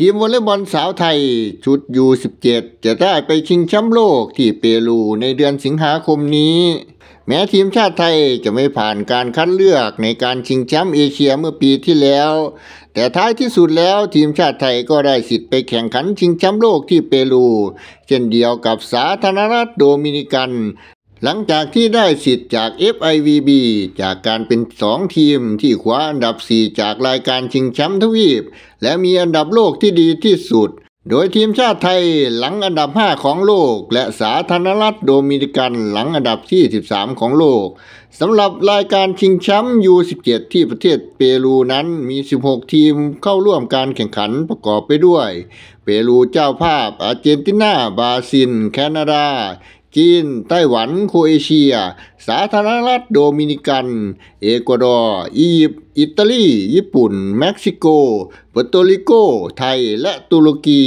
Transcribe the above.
ทีมวอลเลย์บอลสาวไทย ชุด U17จะได้ไปชิงแชมป์โลกที่เปรูในเดือนสิงหาคมนี้ แม้ทีมชาติไทยจะไม่ผ่านการคัดเลือกในการชิงแชมป์เอเชียเมื่อปีที่แล้ว แต่ท้ายที่สุดแล้วทีมชาติไทยก็ได้สิทธิ์ไปแข่งขันชิงแชมป์โลกที่เปรู เช่นเดียวกับสาธารณรัฐโดมินิกัน หลังจากที่ได้สิทธิ์จาก FIVB จากการเป็นสองทีมที่คว้าอันดับ 4 จากรายการชิงแชมป์ทวีป และมีอันดับโลกที่ดีที่สุด โดยทีมชาติไทยรั้งอันดับ 5 ของโลก และสาธารณรัฐโดมินิกันรั้งอันดับที่ 13 ของโลกสำหรับรายการชิงแชมป์ U17 ที่ประเทศเปรูนั้นมี 16 ทีมเข้าร่วมการแข่งขันประกอบไปด้วย เปรูเจ้าภาพอาร์เจนตินาบราซิล แคนาดา จีน ไต้หวัน โครเอเชีย สาธารณรัฐโดมินิกัน เอกวาดอร์ อียิปต์ อิตาลี ญี่ปุ่น เม็กซิโกเปอร์โตริโก ไทย และตุรกี